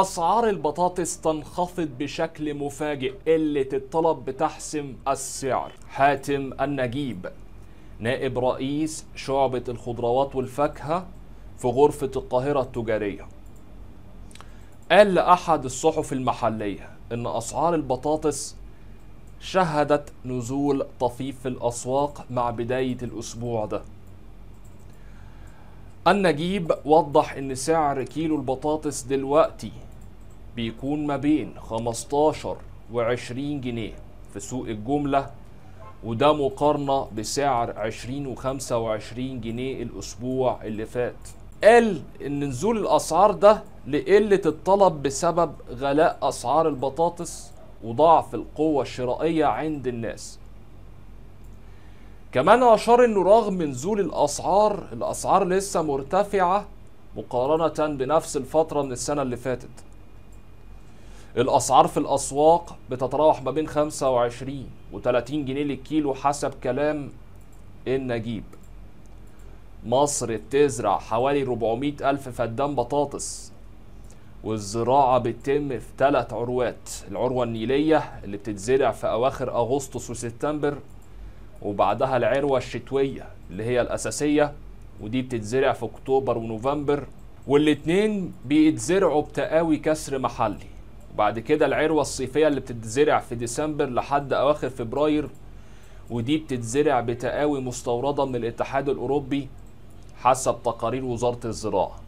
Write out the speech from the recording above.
أسعار البطاطس تنخفض بشكل مفاجئ قلة الطلب بتحسم السعر. حاتم النجيب نائب رئيس شعبة الخضروات والفاكهة في غرفة القاهرة التجارية. قال لأحد الصحف المحلية إن أسعار البطاطس شهدت نزول طفيف في الأسواق مع بداية الأسبوع ده. النجيب وضح إن سعر كيلو البطاطس دلوقتي بيكون ما بين 15 و 20 جنيه في سوق الجملة وده مقارنة بسعر 20 و 25 جنيه الأسبوع اللي فات. قال إن نزول الأسعار ده لقلة الطلب بسبب غلاء أسعار البطاطس وضعف القوة الشرائية عند الناس. كمان أشار إنه رغم نزول الأسعار الأسعار لسه مرتفعة مقارنة بنفس الفترة من السنة اللي فاتت. الأسعار في الأسواق بتتراوح ما بين 25 و 30 جنيه للكيلو حسب كلام النجيب. مصر بتزرع حوالي 400 ألف فدان بطاطس والزراعة بتتم في ثلاث عروات العروة النيلية اللي بتتزرع في أواخر أغسطس وسبتمبر وبعدها العروة الشتوية اللي هي الأساسية ودي بتتزرع في أكتوبر ونوفمبر والاتنين بيتزرعوا بتقاوي كسر محلي. وبعد كده العروة الصيفية اللي بتتزرع في ديسمبر لحد أواخر فبراير ودي بتتزرع بتقاوي مستوردة من الاتحاد الأوروبي حسب تقارير وزارة الزراعة.